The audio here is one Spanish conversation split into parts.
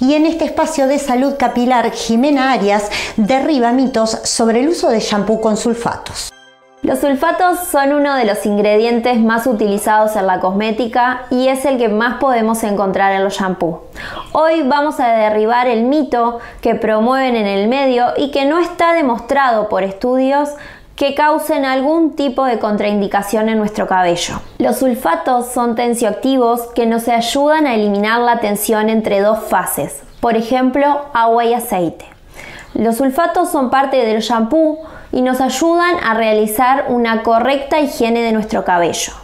Y en este espacio de salud capilar, Jimena Arias derriba mitos sobre el uso de shampoo con sulfatos. Los sulfatos son uno de los ingredientes más utilizados en la cosmética y es el que más podemos encontrar en los shampoos. Hoy vamos a derribar el mito que promueven en el medio y que no está demostrado por estudios que causen algún tipo de contraindicación en nuestro cabello. Los sulfatos son tensioactivos que nos ayudan a eliminar la tensión entre dos fases, por ejemplo, agua y aceite. Los sulfatos son parte del shampoo y nos ayudan a realizar una correcta higiene de nuestro cabello.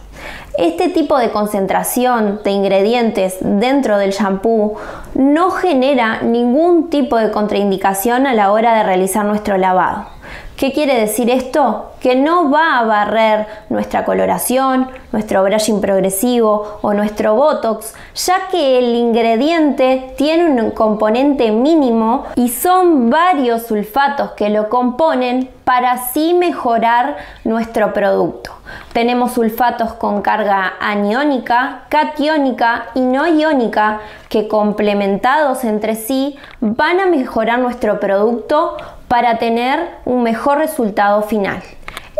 Este tipo de concentración de ingredientes dentro del shampoo no genera ningún tipo de contraindicación a la hora de realizar nuestro lavado. ¿Qué quiere decir esto? Que no va a barrer nuestra coloración, nuestro brushing progresivo o nuestro botox, ya que el ingrediente tiene un componente mínimo y son varios sulfatos que lo componen para así mejorar nuestro producto. Tenemos sulfatos con carga aniónica, catiónica y no iónica que complementados entre sí van a mejorar nuestro producto para tener un mejor resultado final.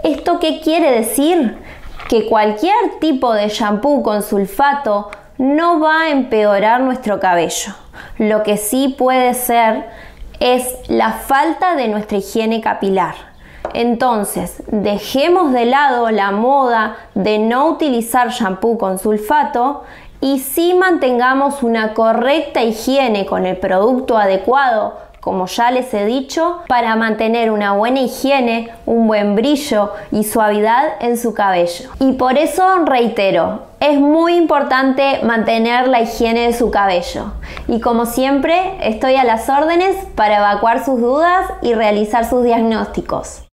¿Esto qué quiere decir? Que cualquier tipo de shampoo con sulfato no va a empeorar nuestro cabello. Lo que sí puede ser es la falta de nuestra higiene capilar. Entonces, dejemos de lado la moda de no utilizar shampoo con sulfato y sí mantengamos una correcta higiene con el producto adecuado como ya les he dicho, para mantener una buena higiene, un buen brillo y suavidad en su cabello. Y por eso reitero, es muy importante mantener la higiene de su cabello. Y como siempre, estoy a las órdenes para evacuar sus dudas y realizar sus diagnósticos.